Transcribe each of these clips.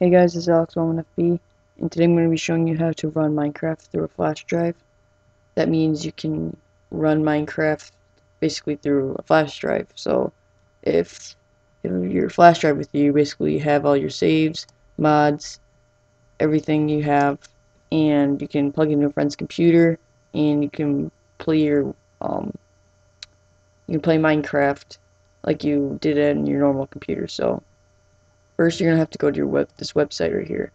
Hey guys, this is Alex FB, and today I'm going to be showing you how to run Minecraft through a flash drive. That means you can run Minecraft basically through a flash drive. So if you have your flash drive with you, basically you have all your saves, mods, everything you have, and you can plug it into a friend's computer, and you can play your um, you can play Minecraft like you did on your normal computer. So First, you're going to have to go to your web, this website right here.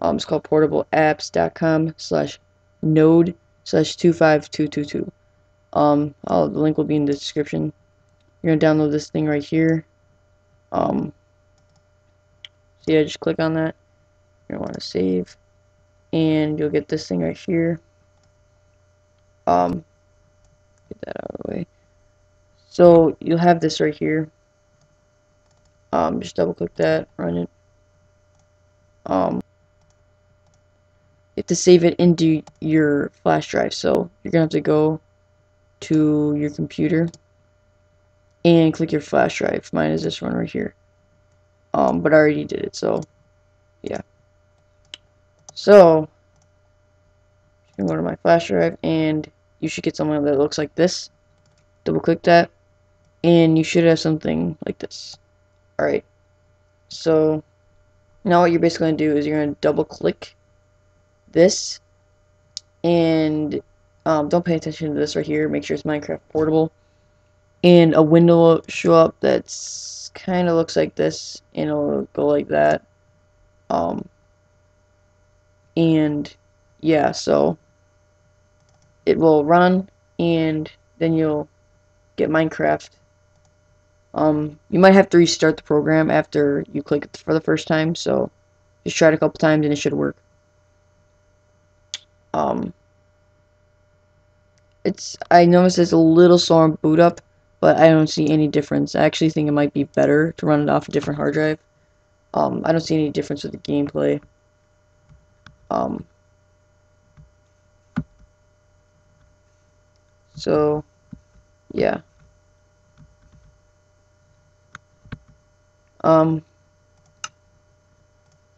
Um, it's called portableapps.com slash node slash 25222. Um, the link will be in the description. You're going to download this thing right here. Um, so yeah, just click on that. To want to save. And you'll get this thing right here. Um, get that out of the way. So you'll have this right here um, just double click that, run it. Um, you have to save it into your flash drive. So you're gonna have to go to your computer and click your flash drive. Mine is this one right here. Um, but I already did it, so yeah. So I'm going to my flash drive and you should get something that looks like this. Double click that and you should have something like this. Alright, so now what you're basically going to do is you're going to double click this and um, don't pay attention to this right here. Make sure it's Minecraft Portable. And a window will show up that's kind of looks like this and it'll go like that. Um, and yeah, so it will run and then you'll get Minecraft um, you might have to restart the program after you click it for the first time, so just try it a couple times and it should work. Um, it's I noticed it's a little slow on boot up, but I don't see any difference. I actually think it might be better to run it off a different hard drive. Um, I don't see any difference with the gameplay. Um, so, yeah. Um,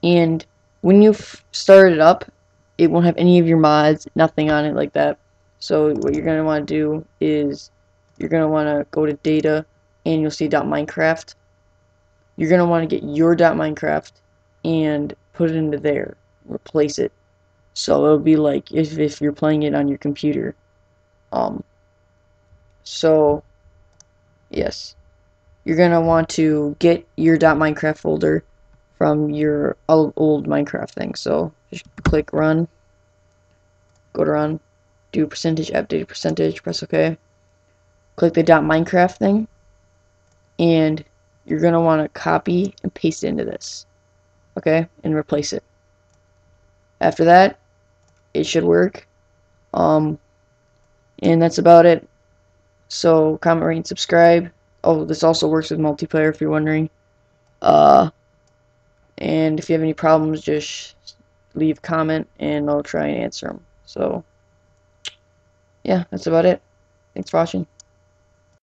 and when you start it up, it won't have any of your mods, nothing on it like that. So what you're going to want to do is you're going to want to go to data and you'll see .minecraft. You're going to want to get your .minecraft and put it into there. Replace it. So it'll be like if, if you're playing it on your computer. Um, so, yes you're going to want to get your .minecraft folder from your old, Minecraft thing. So just click run, go to run, do percentage appdata percentage, press OK. Click the .minecraft thing, and you're going to want to copy and paste it into this. Okay, and replace it. After that, it should work. Um, and that's about it. So comment, rate, and subscribe. Oh, this also works with multiplayer if you're wondering. Uh, and if you have any problems, just leave comment and I'll try and answer them. So, yeah, that's about it. Thanks for watching.